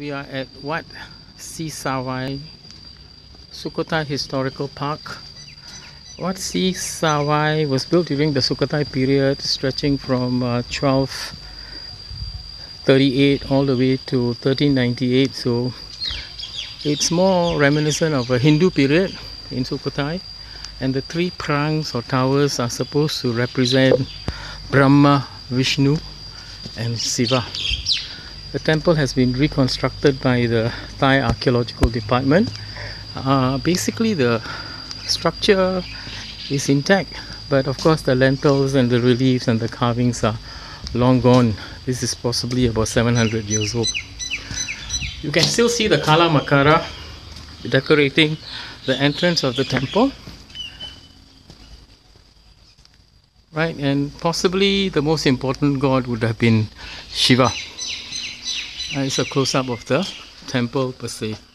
We are at Wat Si Sawai Sukhothai Historical Park. Wat Si Sawai was built during the Sukhothai period stretching from uh, 1238 all the way to 1398 so it's more reminiscent of a Hindu period in Sukhothai and the three prangs or towers are supposed to represent Brahma, Vishnu and Siva. The temple has been reconstructed by the Thai Archaeological Department. Uh, basically, the structure is intact, but of course, the lintels and the reliefs and the carvings are long gone. This is possibly about 700 years old. You can still see the Kala Makara decorating the entrance of the temple. Right, and possibly the most important god would have been Shiva. Uh, it's a close up of the temple per se.